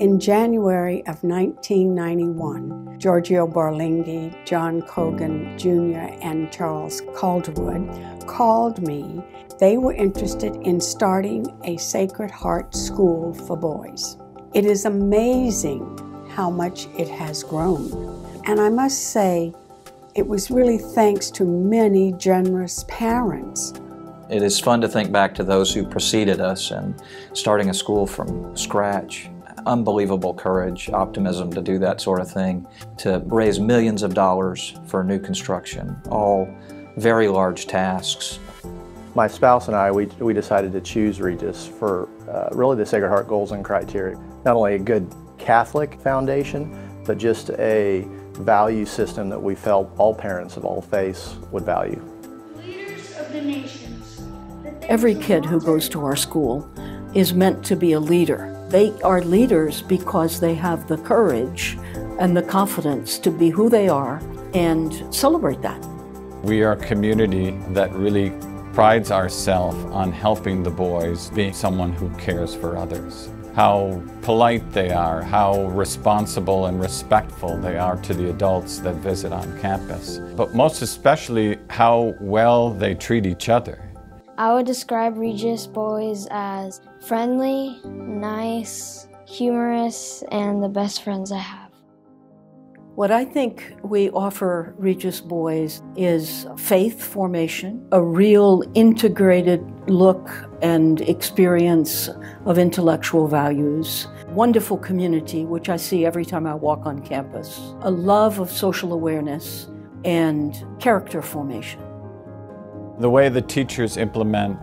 In January of 1991, Giorgio Borlenghi, John Cogan Jr., and Charles Calderwood called me. They were interested in starting a Sacred Heart school for boys. It is amazing how much it has grown. And I must say, it was really thanks to many generous parents. It is fun to think back to those who preceded us and starting a school from scratch unbelievable courage, optimism to do that sort of thing, to raise millions of dollars for new construction, all very large tasks. My spouse and I, we, we decided to choose Regis for uh, really the Sacred Heart goals and criteria. Not only a good Catholic foundation, but just a value system that we felt all parents of all faiths would value. Leaders of the nations. Every kid who goes to our school is meant to be a leader. They are leaders because they have the courage and the confidence to be who they are and celebrate that. We are a community that really prides ourselves on helping the boys be someone who cares for others. How polite they are, how responsible and respectful they are to the adults that visit on campus, but most especially how well they treat each other. I would describe Regis boys as friendly, nice, humorous, and the best friends I have. What I think we offer Regis boys is faith formation, a real integrated look and experience of intellectual values, wonderful community, which I see every time I walk on campus, a love of social awareness, and character formation. The way the teachers implement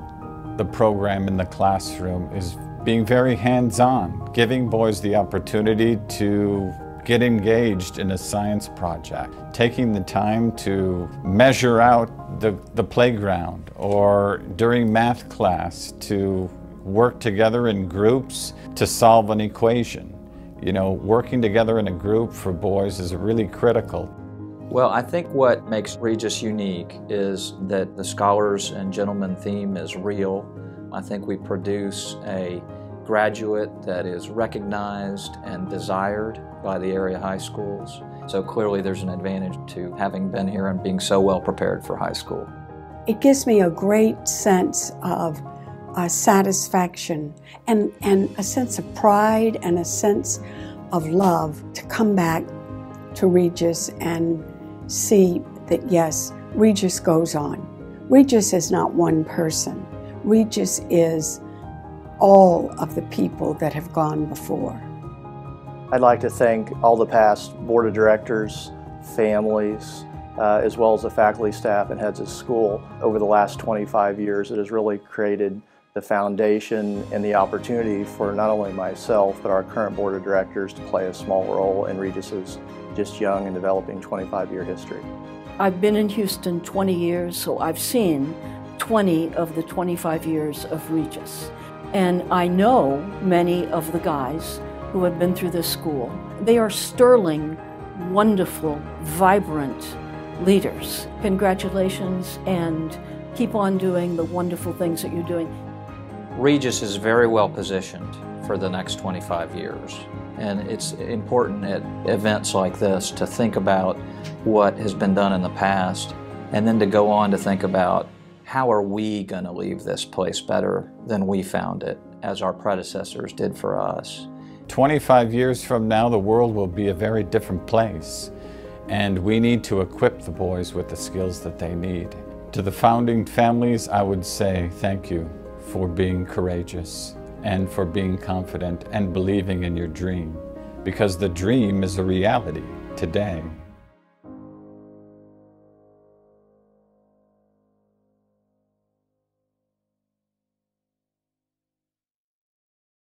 the program in the classroom is being very hands-on, giving boys the opportunity to get engaged in a science project, taking the time to measure out the, the playground or during math class to work together in groups to solve an equation. You know, working together in a group for boys is really critical. Well, I think what makes Regis unique is that the Scholars and Gentlemen theme is real. I think we produce a graduate that is recognized and desired by the area high schools. So clearly there's an advantage to having been here and being so well prepared for high school. It gives me a great sense of uh, satisfaction and, and a sense of pride and a sense of love to come back to Regis and see that yes, Regis goes on. Regis is not one person. Regis is all of the people that have gone before. I'd like to thank all the past board of directors, families, uh, as well as the faculty, staff, and heads of school. Over the last 25 years, it has really created the foundation and the opportunity for not only myself, but our current board of directors to play a small role in Regis's just young and developing 25-year history. I've been in Houston 20 years, so I've seen 20 of the 25 years of Regis. And I know many of the guys who have been through this school. They are sterling, wonderful, vibrant leaders. Congratulations and keep on doing the wonderful things that you're doing. Regis is very well positioned for the next 25 years. And it's important at events like this to think about what has been done in the past and then to go on to think about how are we going to leave this place better than we found it, as our predecessors did for us. 25 years from now, the world will be a very different place. And we need to equip the boys with the skills that they need. To the founding families, I would say thank you for being courageous and for being confident and believing in your dream. Because the dream is a reality today.